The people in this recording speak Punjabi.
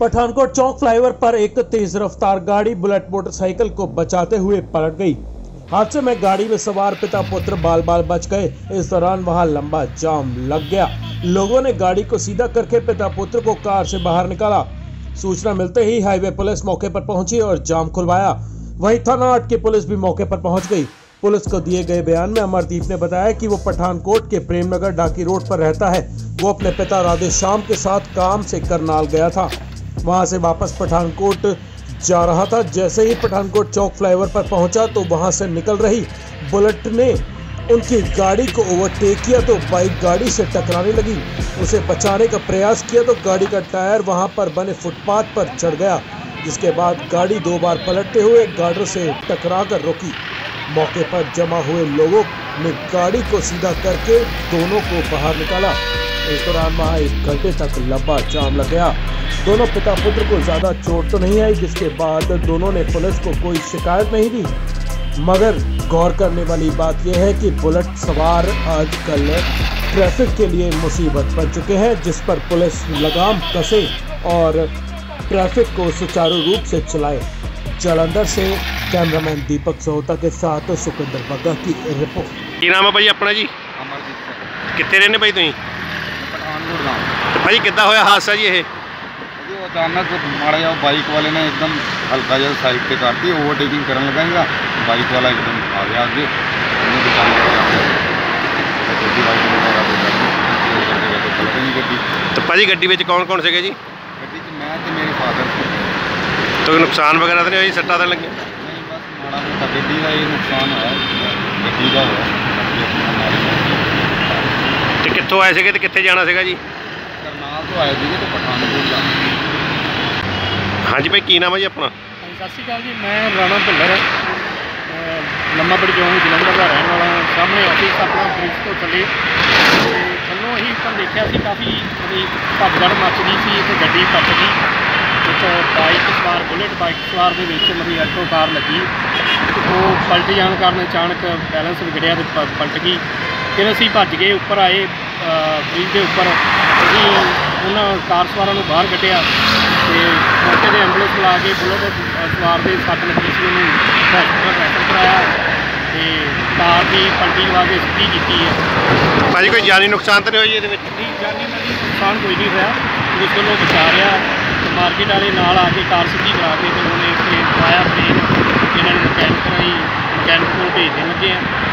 पठानकोट चौक फ्लाईओवर पर एक तेज रफ्तार गाड़ी बुलेट मोटरसाइकिल को बचाते हुए पलट गई। हादसे में गाड़ी में सवार पिता पुत्र बाल बाल बच गए। इस दौरान वहाँ लंबा जाम लग गया। लोगों ने गाड़ी को सीधा करके पिता पुत्र को कार से बाहर निकाला। सूचना मिलते ही हाईवे पुलिस मौके पर पहुँची और जाम खुलवाया। वहीं थाना आठ की पुलिस भी मौके पर पहुँच गई। पुलिस को दिए गए बयान में अमरदीप ने बताया कि वो पठानकोट के प्रेमनगर डाकी रोड पर रहता है। वो अपने पिता राधे श्याम के साथ काम से करनाल गया था। वहाँ से वापस पठानकोट जा रहा था। जैसे ही पठानकोट चौक फ्लाईओवर पर पहुँचा तो वहाँ से निकल रही बुलेट ने उनकी गाड़ी को ओवरटेक किया तो बाइक गाड़ी से टकराने लगी। उसे बचाने का प्रयास किया तो गाड़ी का टायर वहाँ पर बने फुटपाथ पर चढ़ गया। जिसके बाद गाड़ी दो बार पलटते हुए गार्डर से टकरा कर रुकी। मौके पर जमा हुए लोगों ने गाड़ी को सीधा करके दोनों को बाहर निकाला। इस दौरान वहाँ एक घंटे तक लंबा जाम लग गया। दोनों पिता पुत्र को ज़्यादा चोट तो नहीं आई, जिसके बाद दोनों ने पुलिस को कोई शिकायत नहीं दी। मगर गौर करने वाली बात यह है कि बुलेट सवार आजकल ट्रैफ़िक के लिए मुसीबत बन चुके हैं, जिस पर पुलिस लगाम कसे और ट्रैफ़िक को सुचारू रूप से चलाए। जालंधर से कैमरामैन दीपक सोहता के साथ सुखिंदर बग्गा की रिपोर्ट ਕੀ ਨਾਮ ਹੈ ਭਾਈ ਆਪਣਾ ਜੀ ਅਮਰਜੀਤ ਸਿੰਘ ਕਿੱਥੇ ਰਹਿੰਦੇ ਭਾਈ ਤੁਸੀਂ ਪਠਾਨਕੋਟ ਦਾ ਤੇ ਭਾਈ ਕਿੱਦਾਂ ਹੋਇਆ ਹਾਦਸਾ ਜੀ ਇਹ ਜੀ ਉਹ ਅਚਾਨਕ ਮਾੜਾ ਜਿਹਾ ਬਾਈਕ ਵਾਲੇ ਨੇ ਇੱਕਦਮ ਹਲਕਾ ਜਿਹਾ ਸਾਈਡ ਤੇ ਕਰਤੀ ਓਵਰਟੇਕਿੰਗ ਕਰਨ ਲੱਗਾ ਸੀਗਾ ਬਾਈਕ ਵਾਲਾ ਇੱਕਦਮ ਆ ਗਿਆ ਅੱਗੇ ਉਹਨੂੰ ਬਚਾਉਣ ਲੱਗਾ ਗੱਡੀ ਵਾਈਟ ਵਗੈਰਾ ਹੋ ਗਈ ਕਰਦੇ ਕਰਦੇ ਪਲਟ ਨਹੀਂ ਗੱਡੀ ਤੇ ਭਾਜੀ ਗੱਡੀ ਵਿੱਚ ਕੌਣ ਕੌਣ ਸੀਗੇ ਜੀ ਗੱਡੀ 'ਚ ਮੈਂ ਤੇ ਮੇਰੇ ਫਾਦਰ ਸੀ ਤੇ ਕੋਈ ਨੁਕਸਾਨ ਵਗੈਰਾ ਤਾਂ ਨਹੀਂ ਹੋਈ ਸੱਟਾਂ ਤਾਂ ਲੱਗੀਆਂ? ਨਹੀਂ ਬਸ ਮਾੜਾ ਮੋਟਾ ਗੱਡੀ ਦਾ ਇਹ ਨੁਕਸਾਨ ਹੋਇਆ। ਗੱਡੀ ਦਾ ਹੋਇਆ। ਬਾਕੀ ਆਪਣਾ ਮਾਰੀ ਤੇ ਕਿੱਥੋਂ ਆਏ ਸੀਗੇ ਤੇ ਕਿੱਥੇ ਜਾਣਾ ਸੀਗਾ ਜੀ? ਕਰਨਾਲ ਤੋਂ ਆਏ ਸੀਗੇ ਤੇ ਪਠਾਨਕੋਟ ਜਾਣਾ। ਹਾਂਜੀ ਭਾਈ ਕੀ ਨਾਮ ਹੈ ਜੀ ਆਪਣਾ? ਹਾਂਜੀ, ਸਤਿ ਸ਼੍ਰੀ ਅਕਾਲ ਜੀ। ਮੈਂ ਰਾਣਾ ਭੁੱਲਰ। ਅਹ ਲੰਮਾਪੁਰ ਚੌਂਕ ਜਲੰਧਰ ਦਾ ਰਹਿਣ ਵਾਲਾ ਹਾਂ। ਸਾਹਮਣੇ ਆਫਿਸ ਆਪਣਾ ਬ੍ਰਿਜ ਤੋਂ ਥੱਲੇ। ਤੇ ਥੱਲੋਂ ਹੀ ਆਪਾਂ ਦੇਖਿਆ ਸੀ ਕਾਫੀ ਉਹਦੀ ਭਗਦੜ ਮੱਚ ਗਈ ਸੀ ਤੇ ਗੱਡੀ ਪੱਟ ਗਈ। ਬਾਈਕ ਸਵਾਰ ਬੁਲਟ ਬਾਈਕ ਸਵਾਰ ਦੇ ਵਿੱਚ ਮੇਰੀ ਐਲਟੋ ਕਾਰ ਲੱਗੀ। ਉਹ ਪਲਟ ਜਾਣ ਕਾਰਨ ਅਚਾਨਕ ਬੈਲੈਂਸ ਵਿਗੜਿਆ ਤੇ ਪ- ਪਲਟ ਗਈ। ਫਿਰ ਅਸੀਂ ਭੱਜ ਗਏ ਉੱਪਰ ਆਏ ਬ੍ਰਿਜ ਦੇ ਉੱਪਰ। ਅਸੀਂ ਉਹਨਾਂ ਕਾਰ ਸਵਾਰਾਂ ਨੂੰ ਬਾਹਰ ਕੱਢਿਆ ਤੇ ਮੌਕੇ ਤੇ ਐਂਬੂਲੈਂਸ ਬੁਲਾ ਕੇ ਬੁਲਟ ਅ, ਸਵਾਰ ਦੇ ਸੱਟ ਲੱਗੀ ਸੀ ਉਹਨੂੰ ਹਸਪਤਾਲ ਰੈਫਰ ਕਰਾਇਆ ਤੇ ਕਾਰ ਦੀ ਪਲਟੀ ਲਵਾ ਕੇ ਸਿੱਧੀ ਕੀਤੀ ਹੈ। ਭਾਜੀ ਕੋਈ ਜਾਨੀ ਨੁਕਸਾਨ ਤਾਂ ਨਹੀਂ ਹੋਈ ਇਹਦੇ ਵਿੱਚ? ਨਹੀਂ ਜਾਨੀ ਮਾਲੀ ਨੁਕਸਾਨ ਕੋਈ ਨਹੀਂ ਹੋਇਆ। ਪੁਲਿਸ ਵੱਲੋਂ ਬਚਾ ਰਿਹਾ। ਮਾਰਕੀਟ ਵਾਲੇ ਨਾਲ ਆ ਕੇ ਕਾਰ ਸਿੱਧੀ ਕਰਾ ਕੇ ਤੇ ਉਹਨੇ ਇੱਥੇ ਆਇਆ ਬ੍ਰੇਕ ਇਹਨਾਂ ਨੂੰ ਮਕੈਨਿਕ ਰਾਹੀਂ ਮਕੈਨਿਕ ਕੋਲ ਭੇਜ ਦੇਣ ਲੱਗੇ ਆ।